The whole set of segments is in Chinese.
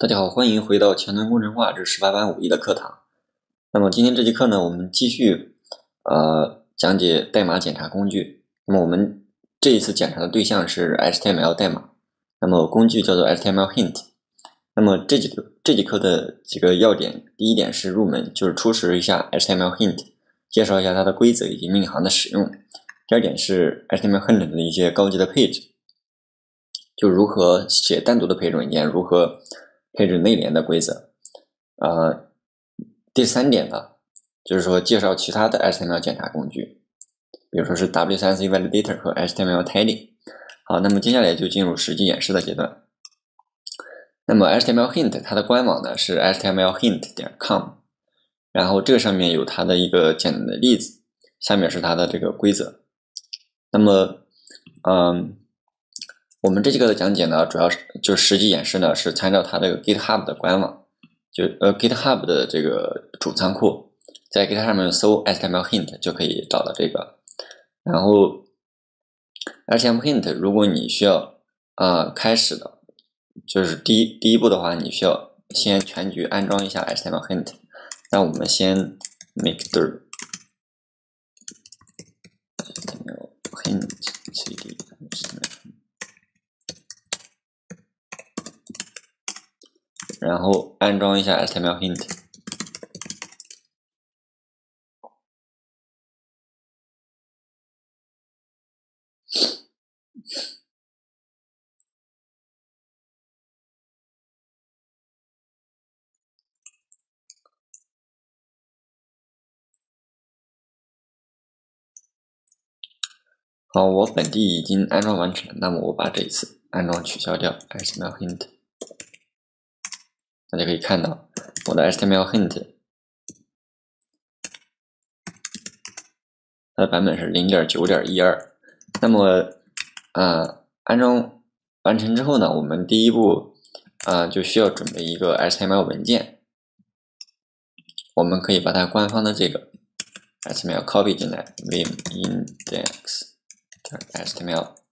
大家好，欢迎回到前端工程化之十八般武艺的课堂。那么今天这节课呢，我们继续呃讲解代码检查工具。那么我们这一次检查的对象是 HTML 代码，那么工具叫做 HTML Hint。那么这几个这节课的几个要点，第一点是入门，就是初识一下 HTML Hint，介绍一下它的规则以及命令行的使用。第二点是 HTML Hint 的一些高级的配置，就如何写单独的配置文件，如何配置内联的规则，呃，第三点呢，就是说介绍其他的 HTML 检查工具，比如说是 W3C Validator 和 HTML Tidy。好，那么接下来就进入实际演示的阶段。那么 HTML Hint 它的官网呢是 htmlhint 点 com，然后这个上面有它的一个简单的例子，下面是它的这个规则。那么，嗯。我们这节课的讲解呢，主要是就实际演示呢，是参照它这个 GitHub 的官网，就呃 GitHub 的这个主仓库，在 GitHub 上面搜 HTML Hint 就可以找到这个。然后 HTML Hint，如果你需要啊开始的，就是第一第一步的话，你需要先全局安装一下 HTML Hint。那我们先 make dir HTML Hint cd。然后安装一下 HTML Hint。好，我本地已经安装完成了，那么我把这一次安装取消掉 HTML Hint。大家可以看到，我的 HTML Hint 它的版本是零点九点一二。那么，啊，安装完成之后呢，我们第一步啊就需要准备一个 HTML 文件。我们可以把它官方的这个 HTML copy 进来，vim index.html。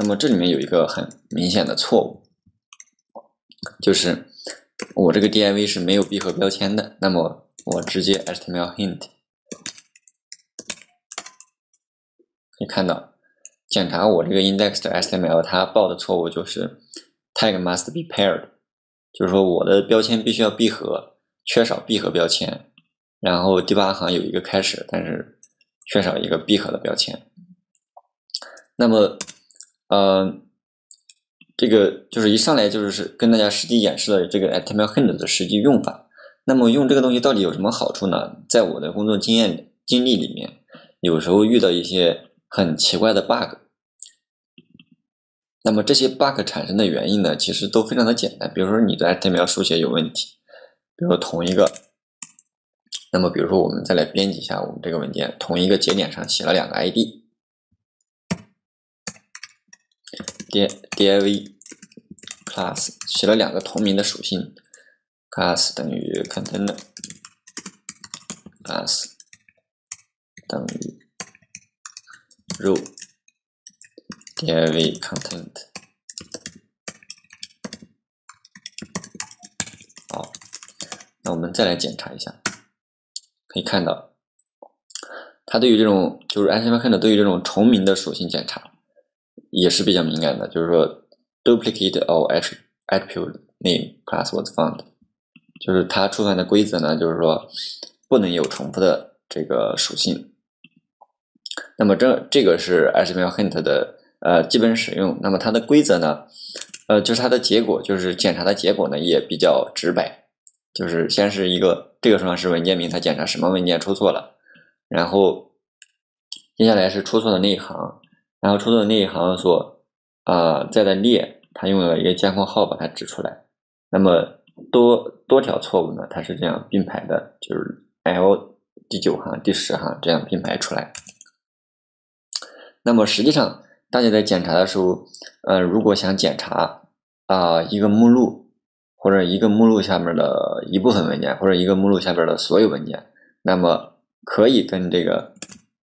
那么这里面有一个很明显的错误，就是我这个 div 是没有闭合标签的。那么我直接 html hint 可以看到，检查我这个 index 的 html，它报的错误就是 tag must be paired，就是说我的标签必须要闭合，缺少闭合标签。然后第八行有一个开始，但是缺少一个闭合的标签。那么嗯，这个就是一上来就是跟大家实际演示了这个 HTML Hint 的实际用法。那么用这个东西到底有什么好处呢？在我的工作经验经历里面，有时候遇到一些很奇怪的 bug。那么这些 bug 产生的原因呢，其实都非常的简单。比如说你的 HTML 书写有问题，比如说同一个，那么比如说我们再来编辑一下我们这个文件，同一个节点上写了两个 ID。D div class 写了两个同名的属性，class 等于 container class 等于 row div content。好，那我们再来检查一下，可以看到，它对于这种就是 HTML 对于这种重名的属性检查。也是比较敏感的，就是说，duplicate or attribute name class was found，就是它触犯的规则呢，就是说不能有重复的这个属性。那么这这个是 HTML Hint 的呃基本使用。那么它的规则呢，呃就是它的结果，就是检查的结果呢也比较直白，就是先是一个这个地方是文件名，它检查什么文件出错了，然后接下来是出错的那一行。然后出的那一行所啊在的列，它用了一个监控号把它指出来。那么多多条错误呢，它是这样并排的，就是 L 第九行、第十行这样并排出来。那么实际上，大家在检查的时候，呃，如果想检查啊一个目录或者一个目录下面的一部分文件，或者一个目录下边的所有文件，那么可以跟这个，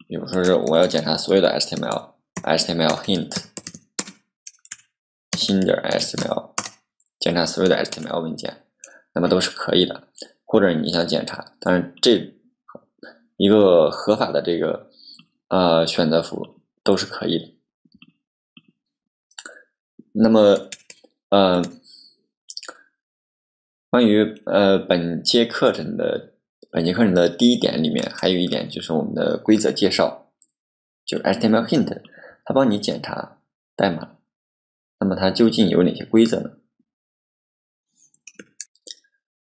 比如说是我要检查所有的 HTML。HTML hint 新点 HTML，检查所有的 HTML 文件，那么都是可以的。或者你想检查，当然这一个合法的这个呃选择符都是可以的。那么，呃，关于呃本节课程的本节课程的第一点里面，还有一点就是我们的规则介绍，就是 HTML hint，它帮你检查代码。那么它究竟有哪些规则呢？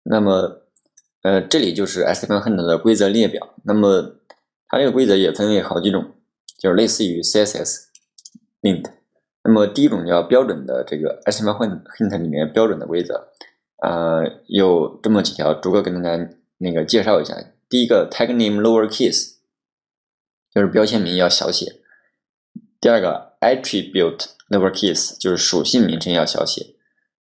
那么，呃，这里就是 S P L hint 的规则列表。那么它这个规则也分为好几种，就是类似于 CSS hint。那么第一种叫标准的这个 HTML hint 里面标准的规则，呃，有这么几条，逐个跟大家那个介绍一下。第一个 tag name lowercase，就是标签名要小写。第二个 attribute lowercase 就是属性名称要小写，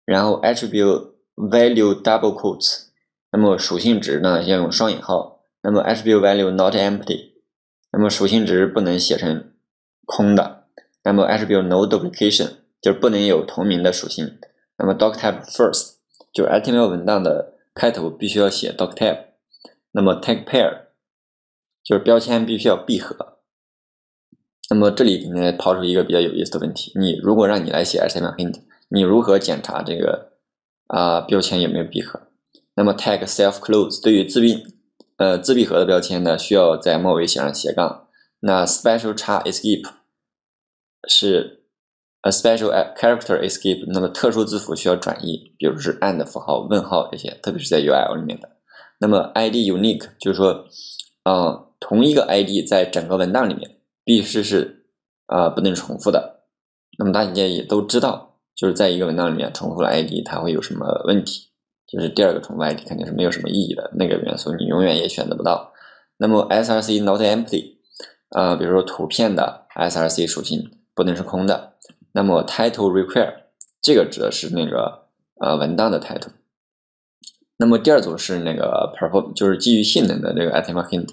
然后 attribute value double quotes，那么属性值呢要用双引号，那么 attribute value not empty，那么属性值不能写成空的，那么 attribute no duplication 就是不能有同名的属性，那么 doc type first 就是 HTML 文档的开头必须要写 doc type，那么 tag pair 就是标签必须要闭合。那么这里给大家抛出一个比较有意思的问题：你如果让你来写 HTML hint，你如何检查这个啊标签有没有闭合？那么 tag self close 对于自闭呃自闭合的标签呢，需要在末尾写上斜杠。那 special 叉 escape 是 a special character escape，那么特殊字符需要转译，比如是 and 符号、问号这些，特别是在 URL 里面的。那么 ID unique 就是说，啊同一个 ID 在整个文档里面。必须是啊，不能重复的。那么大家也都知道，就是在一个文档里面重复了 ID，它会有什么问题？就是第二个重复 ID 肯定是没有什么意义的，那个元素你永远也选择不到。那么 src not empty 啊，比如说图片的 src 属性不能是空的。那么 title require 这个指的是那个呃文档的 title。那么第二组是那个 perform，就是基于性能的这个 HTML hint，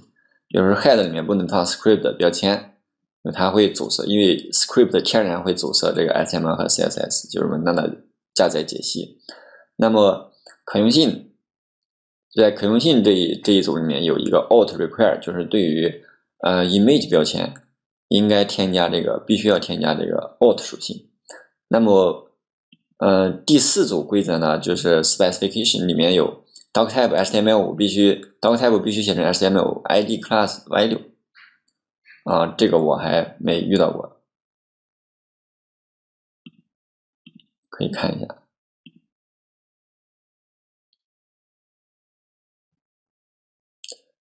比如说 head 里面不能放 script 的标签。它会阻塞，因为 script 天然会阻塞这个 HTML 和 CSS，就是文档的加载解析。那么可用性，在可用性这一这一组里面有一个 alt require，就是对于呃 image 标签应该添加这个，必须要添加这个 alt 属性。那么呃第四组规则呢，就是 specification 里面有 doctype HTML5 必须 doctype 必须写成 HTML ID class value。啊，这个我还没遇到过，可以看一下。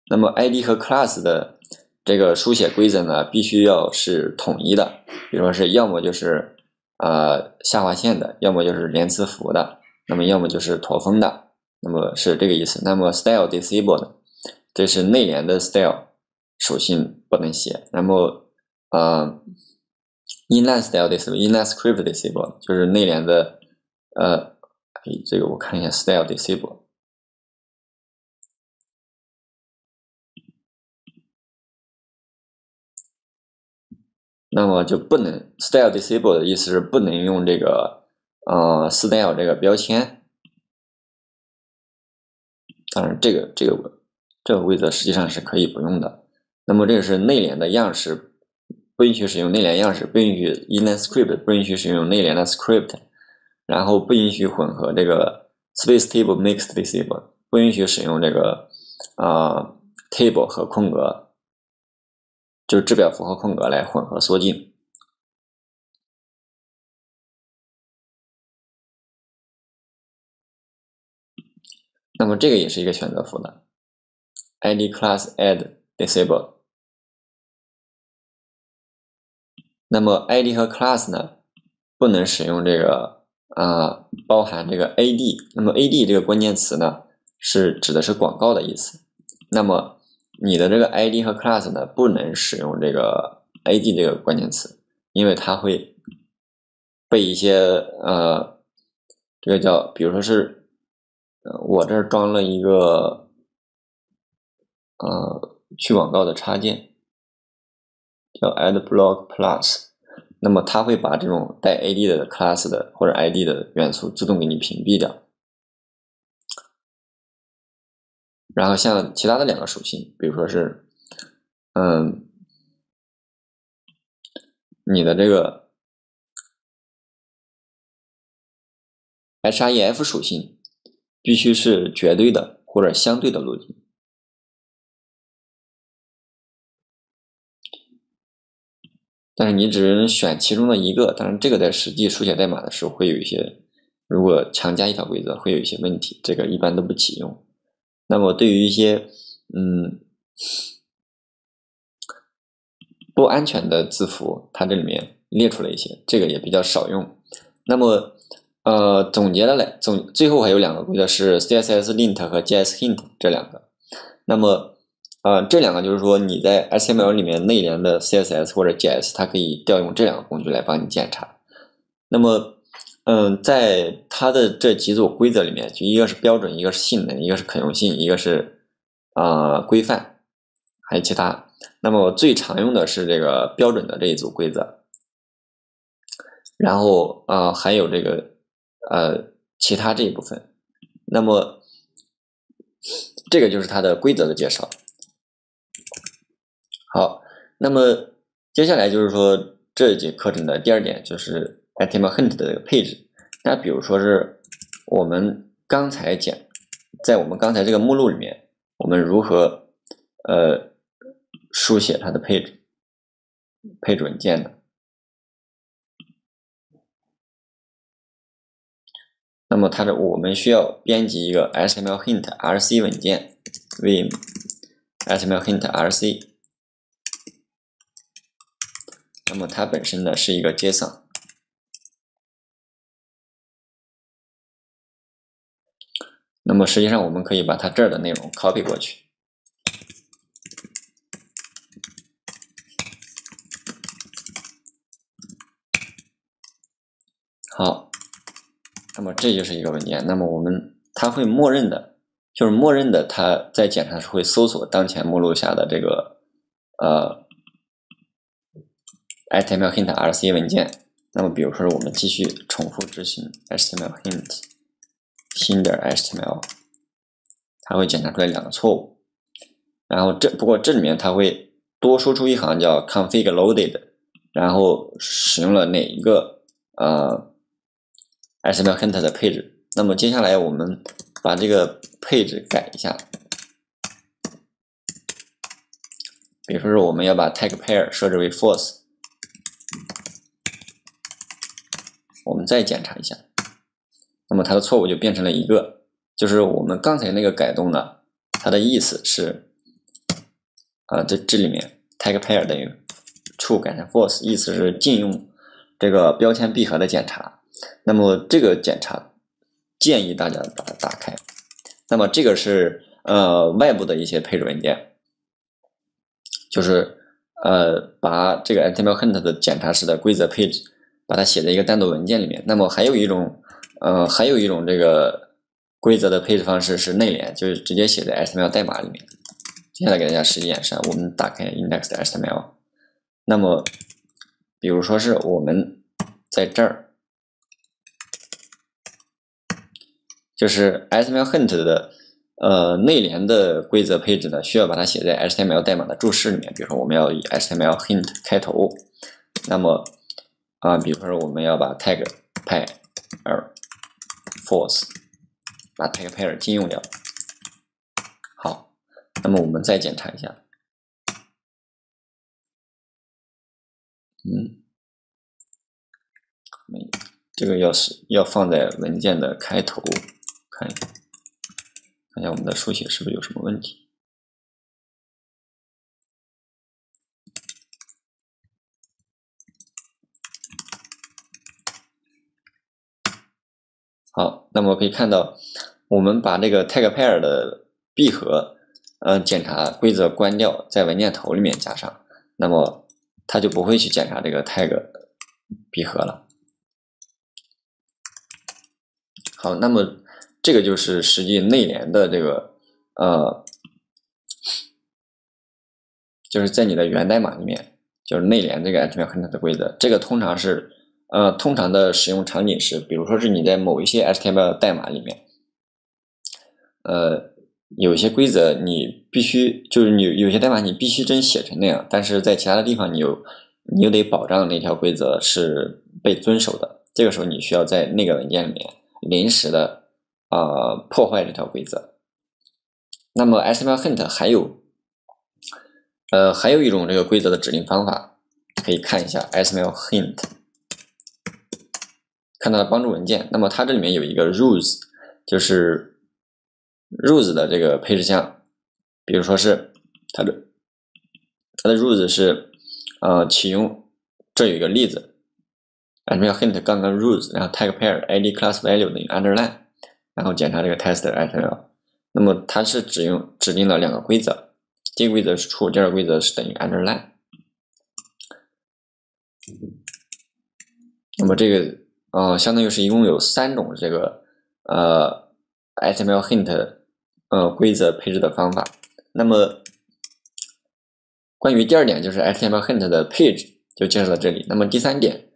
那么，ID 和 class 的这个书写规则呢，必须要是统一的。比如说是要么就是啊下划线的，要么就是连字符的，那么要么就是驼峰的，那么是这个意思。那么，style disabled，这是内联的 style。属性不能写，那么呃，inline style disable，inline script disable 就是内联的，呃，这个我看一下 style disable，那么就不能 style disable 的意思是不能用这个呃 style 这个标签，当然这个这个这个规则实际上是可以不用的。那么这个是内联的样式，不允许使用内联样式，不允许 inline script，不允许使用内联的 script，然后不允许混合这个 space table mixed disable，不允许使用这个啊 table 和空格，就是制表符和空格来混合缩进。那么这个也是一个选择符的，id class add disable。那么 ID 和 class 呢，不能使用这个啊，包含这个 AD。那么 AD 这个关键词呢，是指的是广告的意思。那么你的这个 ID 和 class 呢，不能使用这个 AD 这个关键词，因为它会被一些呃，这个叫，比如说是，我这装了一个呃去广告的插件。叫 AdBlock Plus，那么它会把这种带 AD 的 class 的或者 ID 的元素自动给你屏蔽掉。然后像其他的两个属性，比如说是，嗯，你的这个 href 属性必须是绝对的或者相对的路径。但是你只能选其中的一个，当然这个在实际书写代码的时候会有一些，如果强加一条规则会有一些问题，这个一般都不启用。那么对于一些嗯不安全的字符，它这里面列出了一些，这个也比较少用。那么呃总结的来总最后还有两个规则是 CSSLint 和 JSHint 这两个。那么呃，这两个就是说你在 HTML 里面内联的 CSS 或者 JS，它可以调用这两个工具来帮你检查。那么，嗯，在它的这几组规则里面，就一个是标准，一个是性能，一个是可用性，一个是啊规范，还有其他。那么最常用的是这个标准的这一组规则，然后啊还有这个呃其他这一部分。那么这个就是它的规则的介绍。好，那么接下来就是说这一节课程的第二点就是 item_hint 的这个配置。那比如说是我们刚才讲，在我们刚才这个目录里面，我们如何呃书写它的配置配置文件呢？那么它的我们需要编辑一个 HTML_hint_rc 文件，vim HTML_hint_rc。那么它本身呢是一个 JSON，那么实际上我们可以把它这儿的内容 copy 过去。好，那么这就是一个文件。那么我们它会默认的，就是默认的，它在检查时会搜索当前目录下的这个呃。HTML_hint_rc 文件，那么比如说我们继续重复执行 HTML_hint 新的 HTML，它会检查出来两个错误，然后这不过这里面它会多输出一行叫 config_loaded，然后使用了哪一个呃 HTML_hint 的配置，那么接下来我们把这个配置改一下，比如说是我们要把 tag_pair 设置为 false。我们再检查一下，那么它的错误就变成了一个，就是我们刚才那个改动呢，它的意思是，啊，这这里面 tag pair 等于 true 改成 false，意思是禁用这个标签闭合的检查。那么这个检查建议大家把它打开。那么这个是呃外部的一些配置文件，就是呃把这个 HTML_hint 的检查时的规则配置。把它写在一个单独文件里面。那么还有一种，呃，还有一种这个规则的配置方式是内联，就是直接写在 HTML 代码里面。接下来给大家实际演示，我们打开 index.html。那么，比如说是我们在这儿，就是 HTML_hint 的呃内联的规则配置呢，需要把它写在 HTML 代码的注释里面。比如说，我们要以 HTML_hint 开头，那么。啊，比如说我们要把 tag pair false，把 tag pair 禁用掉。好，那么我们再检查一下。嗯，这个要是要放在文件的开头，看一下，看一下我们的书写是不是有什么问题。好，那么可以看到，我们把这个 tag pair 的闭合，嗯，检查规则关掉，在文件头里面加上，那么它就不会去检查这个 tag 闭合了。好，那么这个就是实际内联的这个，呃，就是在你的源代码里面就是内联这个 HTML 的规则。这个通常是呃，通常的使用场景是，比如说是你在某一些 HTML 代码里面，呃，有些规则你必须就是你有些代码你必须真写成那样，但是在其他的地方你又你又得保障那条规则是被遵守的。这个时候你需要在那个文件里面临时的啊破坏这条规则。那么 HTML-hint 还有呃还有一种这个规则的指令方法，可以看一下 HTML-hint。看到帮助文件，那么它这里面有一个 rules，就是 rules 的这个配置项，比如说是它的它的 rules 是呃启用，这有一个例子，HTML-hint 刚刚 rules，然后 tag pair id class value 等于 underline，然后检查这个 test HTML，那么它是指用指定了两个规则，第一个规则是 true，第二个规则是等于 underline，那么这个。呃，相当于是一共有三种这个呃 HTML-hint 呃规则配置的方法。那么关于第二点，就是 HTML-hint 的配置就介绍到这里。那么第三点，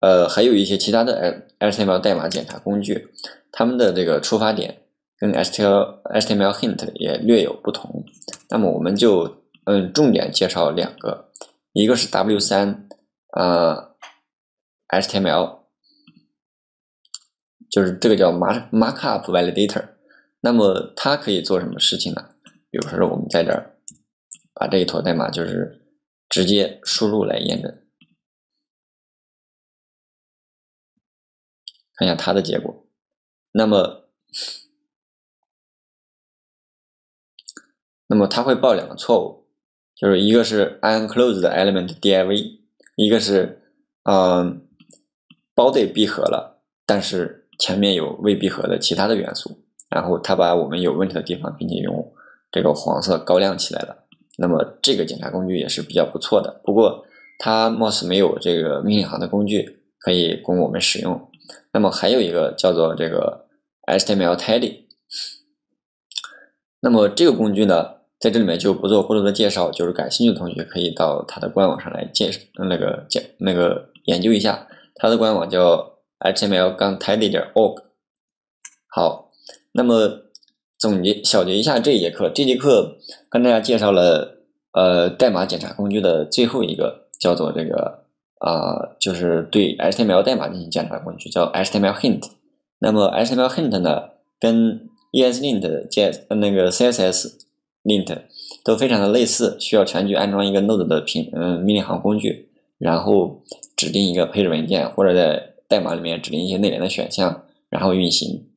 呃，还有一些其他的 HTML 代码检查工具，它们的这个出发点跟 HTML HTML-hint 也略有不同。那么我们就嗯重点介绍两个，一个是 W3 呃 HTML。就是这个叫 mark markup validator，那么它可以做什么事情呢？比如说我们在这儿把这一坨代码就是直接输入来验证，看一下它的结果。那么，那么它会报两个错误，就是一个是 unclosed element div，一个是嗯 body 闭合了，但是。前面有未闭合的其他的元素，然后它把我们有问题的地方，并且用这个黄色高亮起来了。那么这个检查工具也是比较不错的，不过它貌似没有这个命令行的工具可以供我们使用。那么还有一个叫做这个 HTML Tidy。那么这个工具呢，在这里面就不做过多的介绍，就是感兴趣的同学可以到它的官网上来介绍那个介那个研究一下，它的官网叫。Html 杠 tidy 点 org，好，那么总结小结一下这一节课。这节课跟大家介绍了呃代码检查工具的最后一个，叫做这个啊，就是对 HTML 代码进行检查工具，叫 HTML-hint。那么 HTML-hint 呢，跟 ESLint 建那个 CSS-lint 都非常的类似，需要全局安装一个 Node 的平嗯命令行工具，然后指定一个配置文件或者在代码里面指定一些内联的选项，然后运行。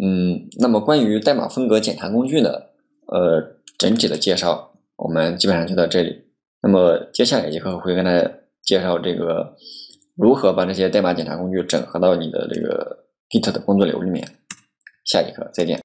嗯，那么关于代码风格检查工具的呃整体的介绍，我们基本上就到这里。那么接下来一节课会跟大家介绍这个如何把这些代码检查工具整合到你的这个 Git 的工作流里面。下节课再见。